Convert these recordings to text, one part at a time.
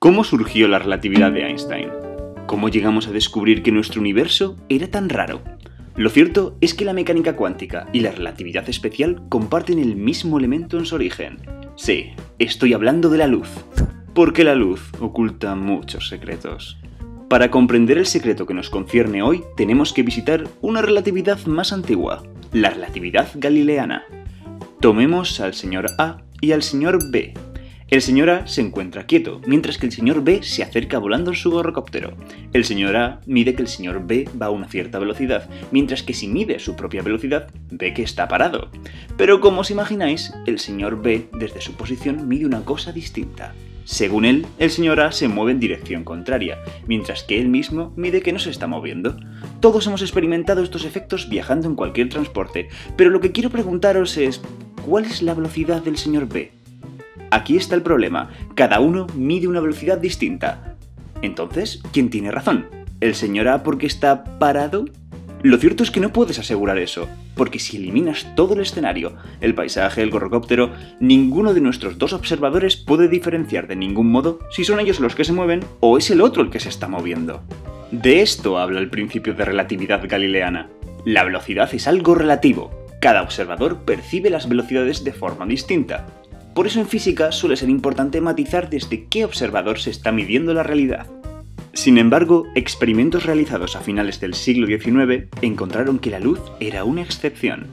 ¿Cómo surgió la relatividad de Einstein? ¿Cómo llegamos a descubrir que nuestro universo era tan raro? Lo cierto es que la mecánica cuántica y la relatividad especial comparten el mismo elemento en su origen. Sí, estoy hablando de la luz. Porque la luz oculta muchos secretos. Para comprender el secreto que nos concierne hoy, tenemos que visitar una relatividad más antigua, la relatividad galileana. Tomemos al señor A y al señor B, el señor A se encuentra quieto, mientras que el señor B se acerca volando en su gorrocóptero. El señor A mide que el señor B va a una cierta velocidad, mientras que si mide su propia velocidad, ve que está parado. Pero como os imagináis, el señor B desde su posición mide una cosa distinta. Según él, el señor A se mueve en dirección contraria, mientras que él mismo mide que no se está moviendo. Todos hemos experimentado estos efectos viajando en cualquier transporte, pero lo que quiero preguntaros es, ¿cuál es la velocidad del señor B? Aquí está el problema, cada uno mide una velocidad distinta. Entonces, ¿quién tiene razón? ¿El señor A porque está parado? Lo cierto es que no puedes asegurar eso, porque si eliminas todo el escenario, el paisaje, el gorrocóptero, ninguno de nuestros dos observadores puede diferenciar de ningún modo si son ellos los que se mueven o es el otro el que se está moviendo. De esto habla el principio de relatividad galileana. La velocidad es algo relativo. Cada observador percibe las velocidades de forma distinta, por eso en física suele ser importante matizar desde qué observador se está midiendo la realidad. Sin embargo, experimentos realizados a finales del siglo XIX encontraron que la luz era una excepción.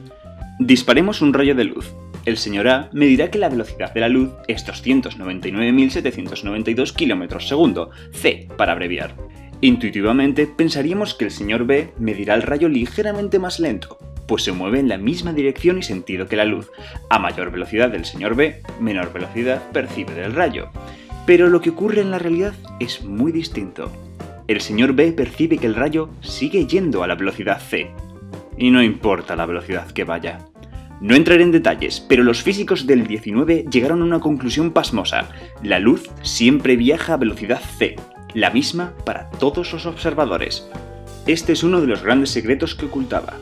Disparemos un rayo de luz. El señor A medirá que la velocidad de la luz es 299.792 km segundo, c para abreviar. Intuitivamente pensaríamos que el señor B medirá el rayo ligeramente más lento, pues se mueve en la misma dirección y sentido que la luz. A mayor velocidad del señor B, menor velocidad percibe del rayo. Pero lo que ocurre en la realidad es muy distinto. El señor B percibe que el rayo sigue yendo a la velocidad c. Y no importa la velocidad que vaya. No entraré en detalles, pero los físicos del 19 llegaron a una conclusión pasmosa. La luz siempre viaja a velocidad c, la misma para todos los observadores. Este es uno de los grandes secretos que ocultaba.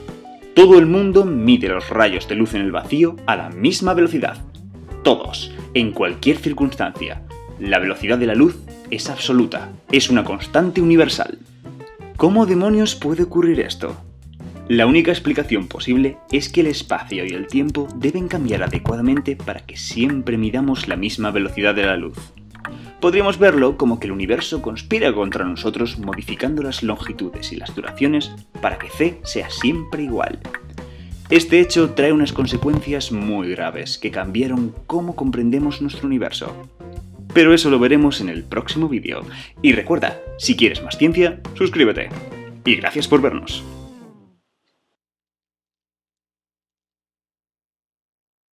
Todo el mundo mide los rayos de luz en el vacío a la misma velocidad. Todos, en cualquier circunstancia. La velocidad de la luz es absoluta, es una constante universal. ¿Cómo demonios puede ocurrir esto? La única explicación posible es que el espacio y el tiempo deben cambiar adecuadamente para que siempre midamos la misma velocidad de la luz. Podríamos verlo como que el universo conspira contra nosotros modificando las longitudes y las duraciones para que c sea siempre igual. Este hecho trae unas consecuencias muy graves que cambiaron cómo comprendemos nuestro universo. Pero eso lo veremos en el próximo vídeo. Y recuerda, si quieres más ciencia, suscríbete. Y gracias por vernos.